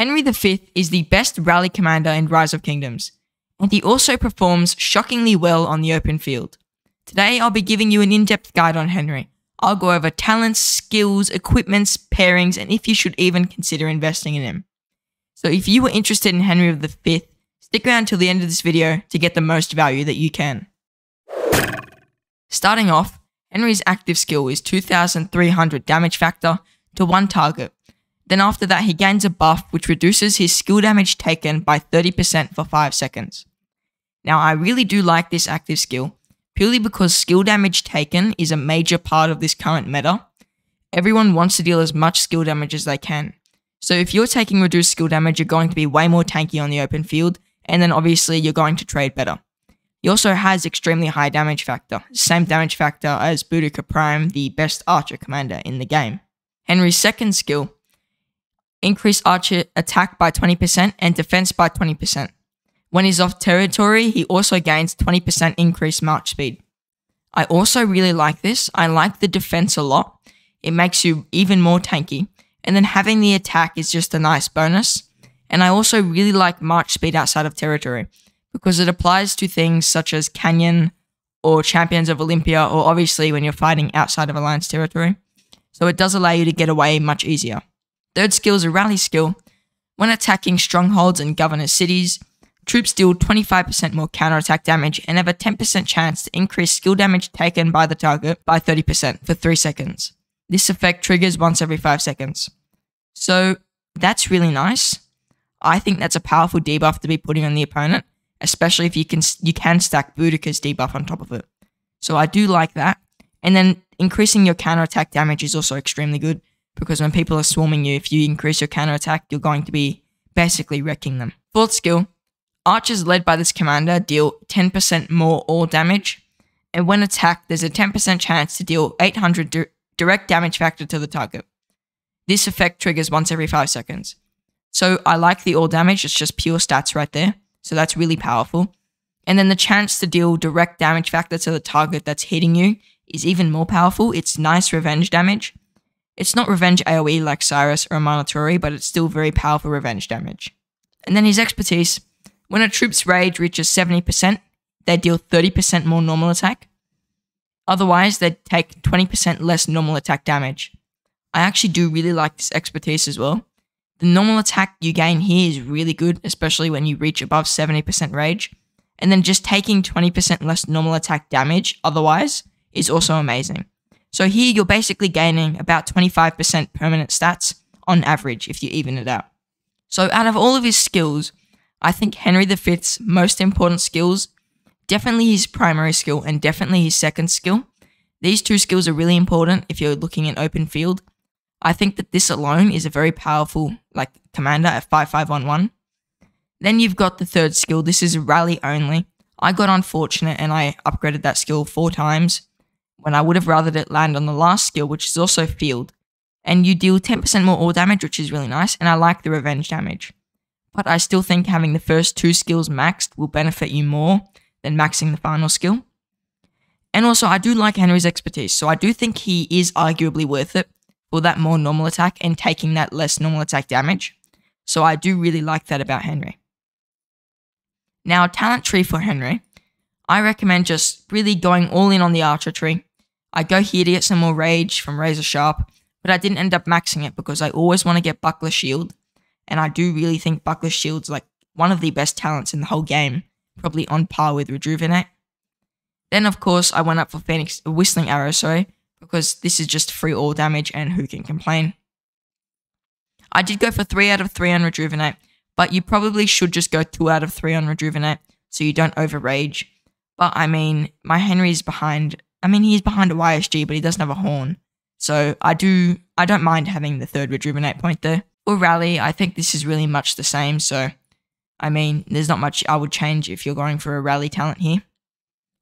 Henry V is the best rally commander in Rise of Kingdoms, and he also performs shockingly well on the open field. Today, I'll be giving you an in depth guide on Henry. I'll go over talents, skills, equipments, pairings, and if you should even consider investing in him. So, if you were interested in Henry V, stick around till the end of this video to get the most value that you can. Starting off, Henry's active skill is 2300 damage factor to one target. Then after that, he gains a buff which reduces his skill damage taken by 30% for 5 seconds. Now, I really do like this active skill, purely because skill damage taken is a major part of this current meta. Everyone wants to deal as much skill damage as they can. So if you're taking reduced skill damage, you're going to be way more tanky on the open field, and then obviously you're going to trade better. He also has extremely high damage factor, same damage factor as Boudica Prime, the best archer commander in the game. Henry's second skill, increase archer attack by 20% and defense by 20%. When he's off territory, he also gains 20% increased march speed. I also really like this. I like the defense a lot. It makes you even more tanky. And then having the attack is just a nice bonus. And I also really like march speed outside of territory because it applies to things such as Canyon or Champions of Olympia, or obviously when you're fighting outside of Alliance territory. So it does allow you to get away much easier. Third skill is a rally skill. When attacking strongholds and governor cities, troops deal 25% more counterattack damage and have a 10% chance to increase skill damage taken by the target by 30% for 3 seconds. This effect triggers once every 5 seconds. So that's really nice. I think that's a powerful debuff to be putting on the opponent, especially if you can you can stack Boudica's debuff on top of it. So I do like that. And then increasing your counterattack damage is also extremely good because when people are swarming you, if you increase your counterattack, you're going to be basically wrecking them. Fourth skill, archers led by this commander deal 10% more all damage, and when attacked, there's a 10% chance to deal 800 di direct damage factor to the target. This effect triggers once every 5 seconds. So I like the all damage, it's just pure stats right there. So that's really powerful. And then the chance to deal direct damage factor to the target that's hitting you is even more powerful. It's nice revenge damage. It's not revenge AoE like Cyrus or Amanitore, but it's still very powerful revenge damage. And then his expertise. When a troop's rage reaches 70%, they deal 30% more normal attack. Otherwise, they take 20% less normal attack damage. I actually do really like this expertise as well. The normal attack you gain here is really good, especially when you reach above 70% rage. And then just taking 20% less normal attack damage otherwise is also amazing. So here you're basically gaining about 25% permanent stats on average if you even it out. So out of all of his skills, I think Henry V's most important skills, definitely his primary skill and definitely his second skill. These two skills are really important if you're looking in open field I think that this alone is a very powerful like commander at 5511. Then you've got the third skill. This is rally only. I got unfortunate and I upgraded that skill four times when I would have rathered it land on the last skill, which is also field. And you deal 10% more all damage, which is really nice, and I like the revenge damage. But I still think having the first two skills maxed will benefit you more than maxing the final skill. And also, I do like Henry's expertise, so I do think he is arguably worth it for that more normal attack and taking that less normal attack damage. So I do really like that about Henry. Now, talent tree for Henry, I recommend just really going all in on the archer tree. I go here to get some more rage from Razor Sharp, but I didn't end up maxing it because I always want to get Buckler Shield, and I do really think Buckler Shield's like one of the best talents in the whole game, probably on par with Rejuvenate. Then, of course, I went up for Phoenix uh, Whistling Arrow, sorry, because this is just free all damage and who can complain. I did go for 3 out of 3 on Rejuvenate, but you probably should just go 2 out of 3 on Rejuvenate so you don't overrage. But I mean, my Henry's behind, I mean, he's behind a YSG, but he doesn't have a horn. So I do, I don't mind having the third Rejuvenate point there. Or Rally, I think this is really much the same, so I mean, there's not much I would change if you're going for a Rally talent here.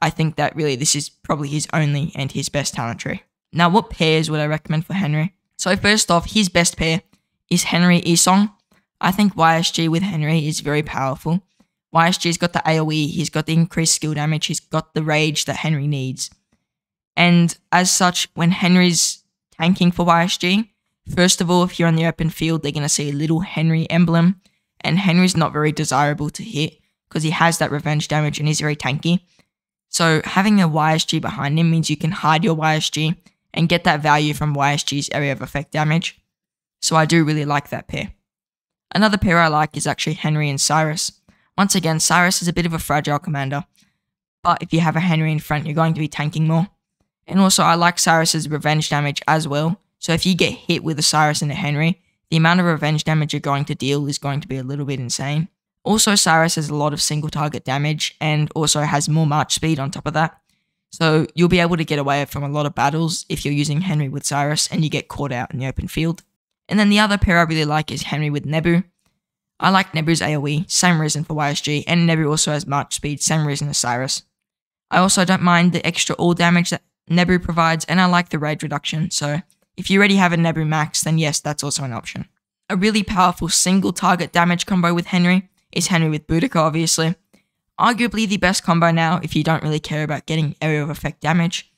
I think that really this is probably his only and his best talent tree. Now, what pairs would I recommend for Henry? So first off, his best pair is Henry Esong. I think YSG with Henry is very powerful. YSG's got the AoE, he's got the increased skill damage, he's got the rage that Henry needs. And as such, when Henry's tanking for YSG, First of all, if you're on the open field, they're going to see a little Henry emblem, and Henry's not very desirable to hit because he has that revenge damage and he's very tanky. So having a YSG behind him means you can hide your YSG and get that value from YSG's area of effect damage. So I do really like that pair. Another pair I like is actually Henry and Cyrus. Once again, Cyrus is a bit of a fragile commander, but if you have a Henry in front, you're going to be tanking more. And also, I like Cyrus's revenge damage as well. So if you get hit with a Cyrus and a Henry, the amount of revenge damage you're going to deal is going to be a little bit insane. Also, Cyrus has a lot of single target damage and also has more march speed on top of that. So you'll be able to get away from a lot of battles if you're using Henry with Cyrus and you get caught out in the open field. And then the other pair I really like is Henry with Nebu. I like Nebu's AoE, same reason for YSG, and Nebu also has march speed, same reason as Cyrus. I also don't mind the extra all damage that Nebu provides, and I like the rage reduction, so if you already have a Nebu max, then yes, that's also an option. A really powerful single target damage combo with Henry is Henry with Boudica, obviously. Arguably the best combo now if you don't really care about getting area of effect damage.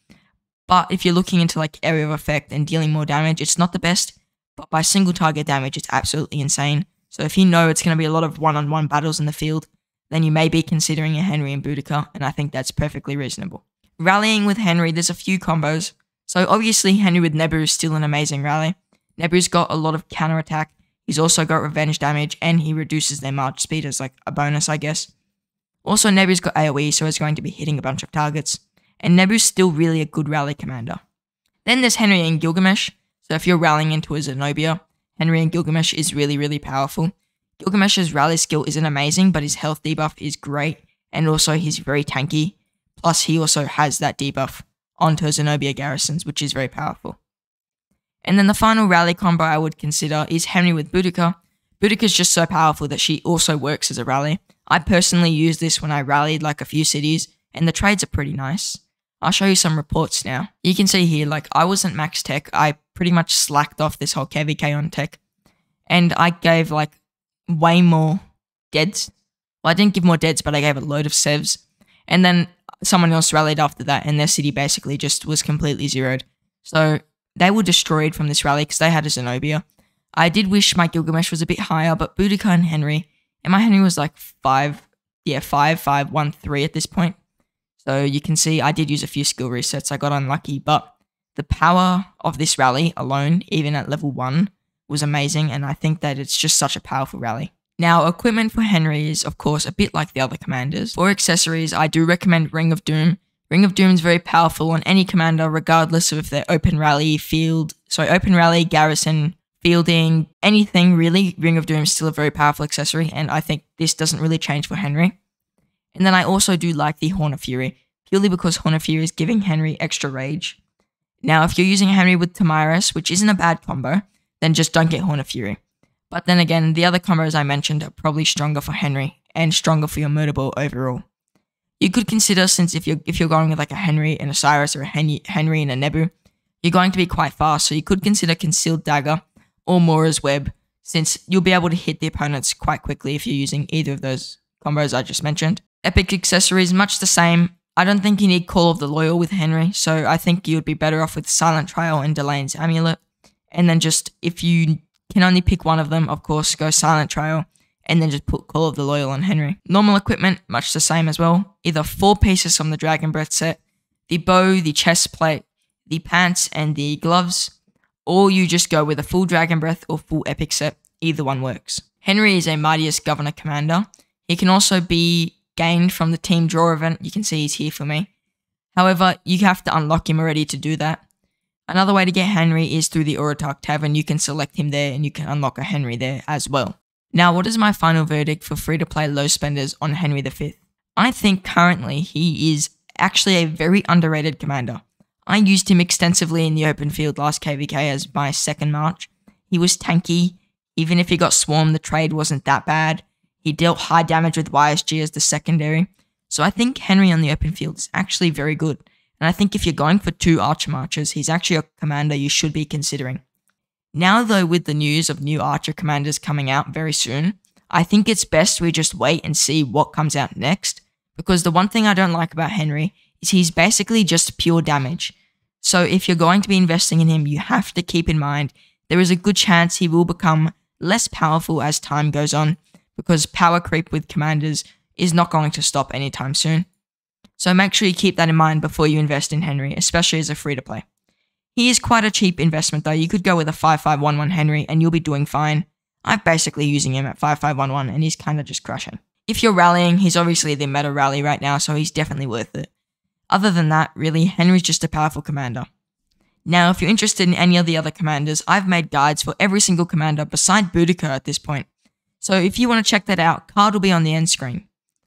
But if you're looking into like area of effect and dealing more damage, it's not the best. But by single target damage, it's absolutely insane. So if you know it's going to be a lot of one-on-one battles in the field, then you may be considering a Henry and Boudica, and I think that's perfectly reasonable. Rallying with Henry, there's a few combos. So obviously Henry with Nebu is still an amazing rally. Nebu's got a lot of counter attack. He's also got revenge damage, and he reduces their march speed as like a bonus, I guess. Also, Nebu's got AoE, so he's going to be hitting a bunch of targets. And Nebu's still really a good rally commander. Then there's Henry and Gilgamesh. So if you're rallying into a Zenobia, Henry and Gilgamesh is really, really powerful. Gilgamesh's rally skill isn't amazing, but his health debuff is great, and also he's very tanky. Plus, he also has that debuff onto Zenobia garrisons, which is very powerful. And then the final rally combo I would consider is Henry with Boudica. Is just so powerful that she also works as a rally. I personally used this when I rallied like a few cities, and the trades are pretty nice. I'll show you some reports now. You can see here, like, I wasn't max tech. I pretty much slacked off this whole KVK on tech. And I gave, like, way more deads. Well, I didn't give more deads, but I gave a load of sevs. And then someone else rallied after that, and their city basically just was completely zeroed. So they were destroyed from this rally because they had a Zenobia. I did wish my Gilgamesh was a bit higher, but Boudica and Henry, and my Henry was like five, yeah, five, five, one, three at this point. So you can see I did use a few skill resets. I got unlucky, but the power of this rally alone, even at level one, was amazing, and I think that it's just such a powerful rally. Now, equipment for Henry is, of course, a bit like the other commanders. For accessories, I do recommend Ring of Doom. Ring of Doom is very powerful on any commander, regardless of if they're open rally, field, sorry, open rally, garrison, fielding, anything really. Ring of Doom is still a very powerful accessory, and I think this doesn't really change for Henry. And then I also do like the Horn of Fury, purely because Horn of Fury is giving Henry extra rage. Now, if you're using Henry with Tomyris, which isn't a bad combo, then just don't get Horn of Fury. But then again, the other combos I mentioned are probably stronger for Henry and stronger for your murder ball overall. You could consider since if you're if you're going with like a Henry and a Cyrus or a Henry, Henry and a Nebu, you're going to be quite fast, so you could consider Concealed Dagger or Mora's Web, since you'll be able to hit the opponents quite quickly if you're using either of those combos I just mentioned. Epic accessories, much the same. I don't think you need Call of the Loyal with Henry, so I think you would be better off with Silent Trial and Delane's Amulet. And then just, if you can only pick one of them, of course, go Silent Trial and then just put Call of the Loyal on Henry. Normal equipment, much the same as well. Either four pieces from the Dragon Breath set, the bow, the chest plate, the pants, and the gloves, or you just go with a full Dragon Breath or full Epic set. Either one works. Henry is a Mightiest Governor commander. He can also be gained from the Team Draw event. You can see he's here for me. However, you have to unlock him already to do that. Another way to get Henry is through the Uratak Tavern. You can select him there and you can unlock a Henry there as well. Now, what is my final verdict for free to play low spenders on Henry V? I think currently he is actually a very underrated commander. I used him extensively in the open field last KVK as my second march. He was tanky. Even if he got swarmed, the trade wasn't that bad. He dealt high damage with YSG as the secondary. So I think Henry on the open field is actually very good. And I think if you're going for two Archer Marchers, he's actually a commander you should be considering. Now, though, with the news of new Archer commanders coming out very soon, I think it's best we just wait and see what comes out next. Because the one thing I don't like about Henry is he's basically just pure damage. So if you're going to be investing in him, you have to keep in mind there is a good chance he will become less powerful as time goes on because power creep with commanders is not going to stop anytime soon. So make sure you keep that in mind before you invest in Henry, especially as a free to play. He is quite a cheap investment though. You could go with a 5511 Henry and you'll be doing fine. I'm basically using him at 5511 and he's kind of just crushing. If you're rallying, he's obviously the meta rally right now, so he's definitely worth it. Other than that, really, Henry's just a powerful commander. Now, if you're interested in any of the other commanders, I've made guides for every single commander beside Boudica at this point. So if you want to check that out, card will be on the end screen.